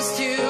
Heroes tonight.